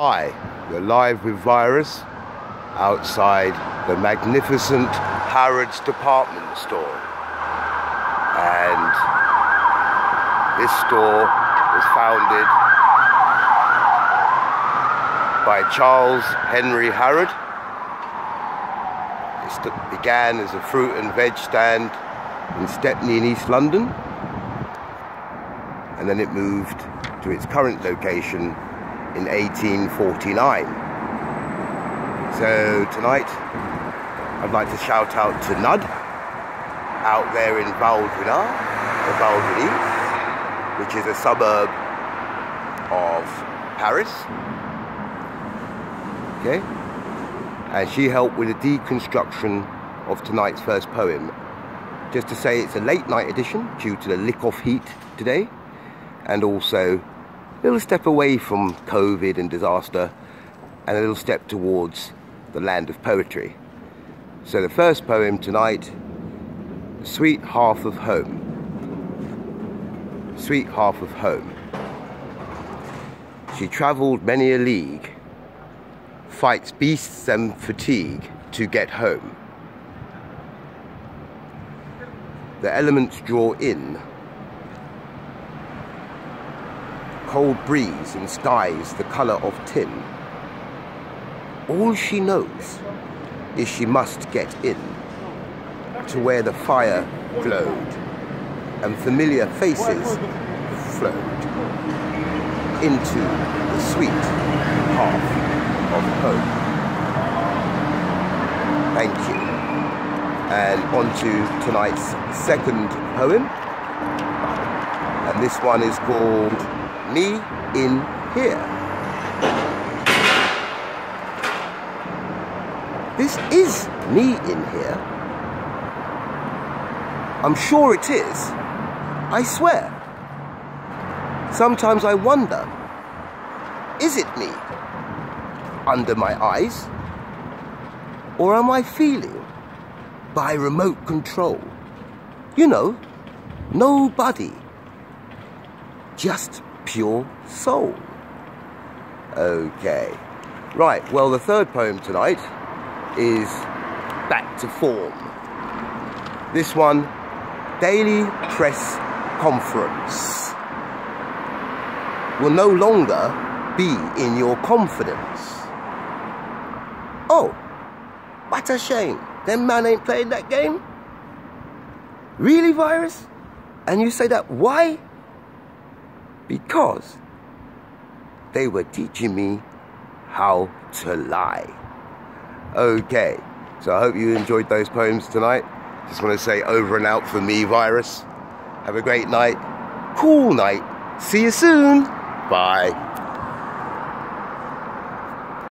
Hi, you're live with Virus outside the magnificent Harrods department store. And this store was founded by Charles Henry Harrod. It began as a fruit and veg stand in Stepney in East London. And then it moved to its current location in 1849. So tonight I'd like to shout out to Nud out there in Valdrina, or Valdriny, which is a suburb of Paris. Okay? And she helped with the deconstruction of tonight's first poem. Just to say it's a late night edition due to the lick off heat today and also little step away from COVID and disaster and a little step towards the land of poetry. So the first poem tonight, Sweet Half of Home. Sweet Half of Home. She travelled many a league, fights beasts and fatigue to get home. The elements draw in cold breeze and skies the colour of tin. All she knows is she must get in to where the fire glowed and familiar faces flowed into the sweet half of home. Thank you. And on to tonight's second poem. And this one is called me in here. This is me in here. I'm sure it is. I swear. Sometimes I wonder, is it me? Under my eyes? Or am I feeling by remote control? You know, nobody. Just pure soul. Okay. Right, well, the third poem tonight is Back to Form. This one, Daily Press Conference, will no longer be in your confidence. Oh, what a shame. Them man ain't playing that game? Really, Virus? And you say that why? Because they were teaching me how to lie. Okay, so I hope you enjoyed those poems tonight. Just want to say over and out for me, Virus. Have a great night, cool night. See you soon. Bye.